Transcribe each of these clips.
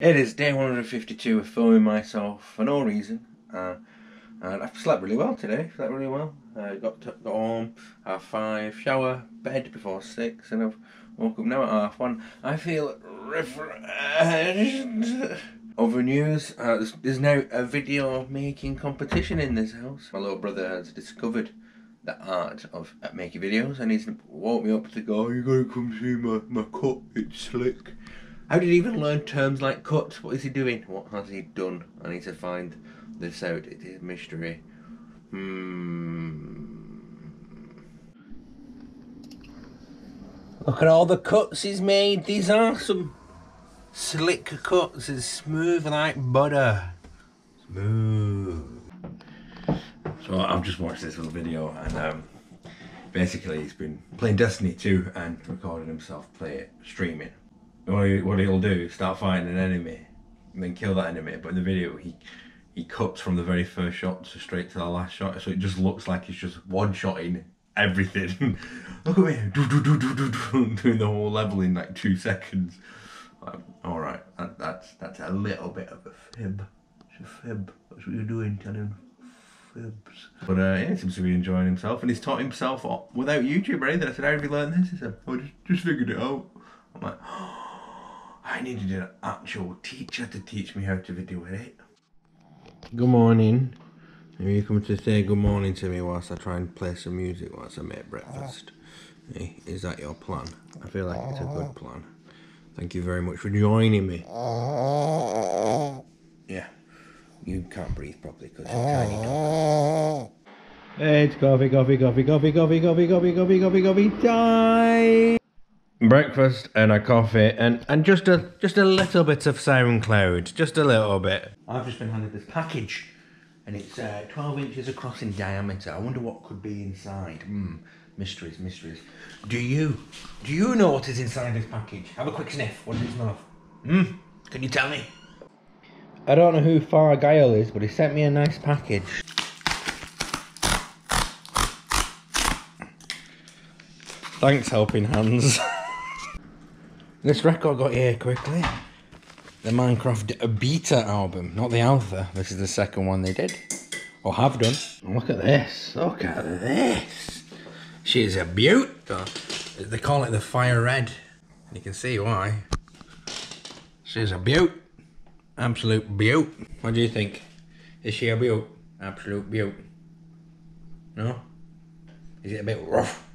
It is day 152 of filming myself for no reason. Uh, and I've slept really well today, slept really well. Uh, got, to, got home, half five, shower, bed before six, and I've woke up now at half one. I feel refreshed. Other news, uh, there's, there's now a video making competition in this house. My little brother has discovered the art of making videos and he's woke me up to go, oh, you gotta come see my, my cut, it's slick. How did he even learn terms like cuts? What is he doing? What has he done? I need to find this out. It is a mystery. Hmm. Look at all the cuts he's made. These are some slick cuts. It's smooth like butter. Smooth. So I've just watched this little video and um, basically he's been playing Destiny 2 and recording himself play it, streaming what, he, what he'll do start fighting an enemy and then kill that enemy. But in the video he he cuts from the very first shot to straight to the last shot. So it just looks like he's just one-shotting everything. Look at me do, do, do, do, do, do, doing the whole level in like two seconds. All right that, that's that's a little bit of a fib. It's a fib. That's what you're doing telling fibs. But uh, yeah he seems to be enjoying himself and he's taught himself without YouTube or anything. I said how have you learned this? He said I just, just figured it out. I'm like oh, I needed an actual teacher to teach me how to video edit. Good morning. Are you come to say good morning to me whilst I try and play some music whilst I make breakfast? Hey, is that your plan? I feel like it's a good uh-huh. plan. Thank you very much for joining me. Uh-huh. Yeah, you can't breathe properly because you're tiny dog. Hey, it's coffee, coffee, coffee, coffee, coffee, coffee, coffee, coffee, coffee, coffee time breakfast and a coffee and and just a just a little bit of SoundCloud, just a little bit. I've just been handed this package, and it's uh, 12 inches across in diameter. I wonder what could be inside. Hmm, mysteries, mysteries. Do you do you know what is inside this package? Have a quick sniff. What does it smell of? Hmm, can you tell me? I don't know who Far Guile is, but he sent me a nice package. Thanks, Helping Hands. This record got here quickly. The Minecraft beta album, not the alpha. This is the second one they did. Or have done. Look at this. Look at this. She's a beaut. Uh, they call it the fire red. You can see why. She's a beaut. Absolute beaut. What do you think? Is she a beaut? Absolute beaut. No? Is it a bit rough?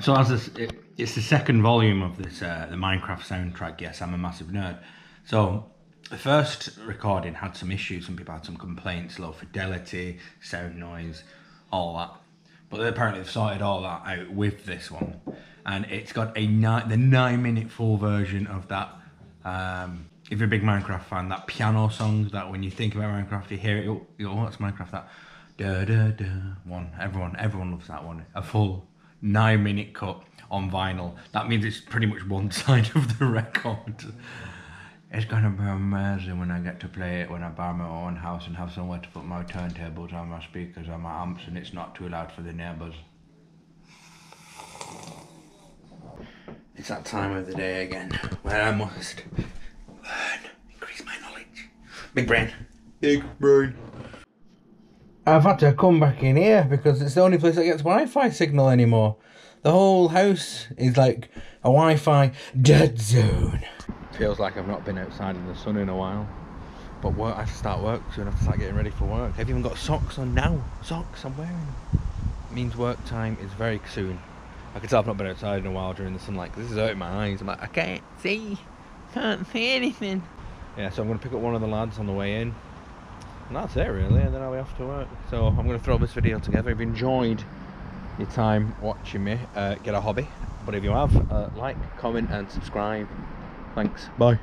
So as this, it, it's the second volume of this uh, the Minecraft soundtrack. Yes, I'm a massive nerd. So the first recording had some issues. Some people had some complaints, low fidelity, sound noise, all that. But apparently they've sorted all that out with this one, and it's got a nine, the nine minute full version of that. Um, if you're a big Minecraft fan, that piano song that when you think about Minecraft, you hear it, you go, "What's Minecraft?" That da da da one. Everyone, everyone loves that one. A full nine minute cut on vinyl. That means it's pretty much one side of the record. It's gonna be amazing when I get to play it when I buy my own house and have somewhere to put my turntables and my speakers and my amps and it's not too loud for the neighbours. It's that time of the day again where I must learn, increase my knowledge. Big brain. Big brain. I've had to come back in here because it's the only place that gets Wi-Fi signal anymore. The whole house is like a Wi-Fi dead zone. Feels like I've not been outside in the sun in a while. But work, I have to start work soon. I have to start getting ready for work. I've even got socks on now. Socks, I'm wearing them. It means work time is very soon. I can tell I've not been outside in a while during the sunlight. This is hurting my eyes. I'm like, I can't see. Can't see anything. Yeah, so I'm going to pick up one of the lads on the way in. And that's it really, and then I'll be off to work. So I'm going to throw this video together. If you enjoyed your time watching me uh, get a hobby. But if you have, uh, like, comment and subscribe. Thanks. Bye.